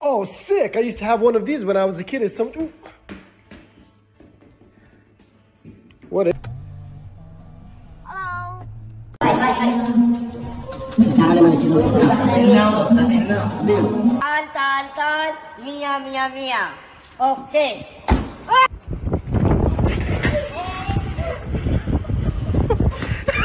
Oh, sick! I used to have one of these when I was a kid. It's some. Ooh. What? Is... Tan, tan, tan, mia, mia, mia. Okay.